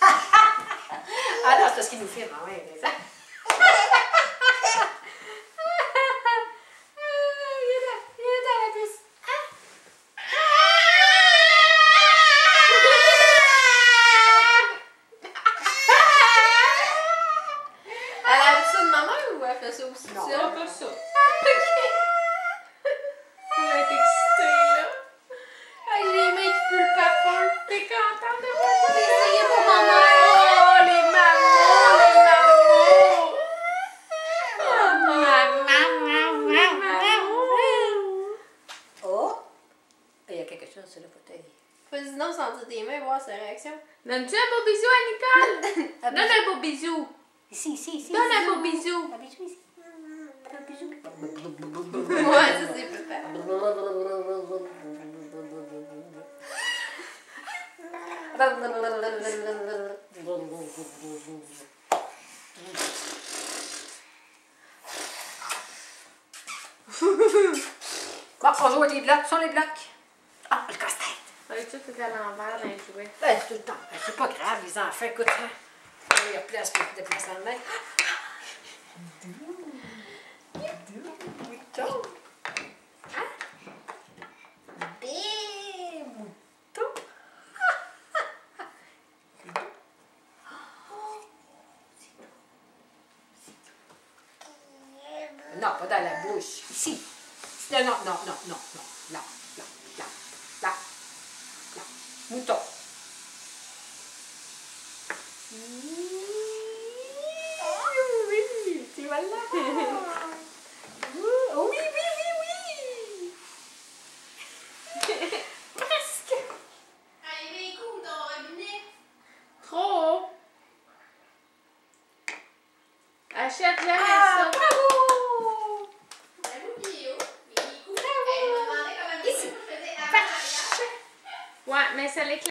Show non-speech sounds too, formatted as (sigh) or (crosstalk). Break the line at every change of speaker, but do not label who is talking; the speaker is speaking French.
ah non, c'est parce qu'il nous filme, ah ouais, mais ça. Viens là, viens là, la puce.
Elle a ça de maman ou elle fait ça aussi
Non.
seule?
C'est un peu ça. Elle va être excitée, là.
Ah, j'ai les mains qui puent le parfum.
T'es contente de voir
J'ai essayé pour maman.
Oh, les mamans, les mamans.
Oh! Il y a quelque chose sur le fauteuil.
Donc sentir tes mains, voir sa réaction.
Donne-tu un beau bisou à Nicole? (laughs) Donne un beau bisou.
Ici, ici, ici.
Donne un beau bisou.
Un bisou ici. Un bisou.
Ouais, ça c'est. (laughs)
Bon, on joue à des blocs. Sont les blocs? Ah, le casse-tête.
Ouais, tout est à l'envers dans les jouets.
Ben, tout le temps. Ben, c'est pas grave, les enfants, écoute. hein. Il y a place pour de place en main. Mouton. Hein? Des moutons. Non, pas dans la bouche. Ici. Non, non, non, non, non, non. Là, là, là, là, là. Mouton. Oui, tu vois là. Oh, oui, oui, oui, oui. Presque.
Ton robinet.
Trop. Achète jamais
Ah,
ça. Ouais, mais ça.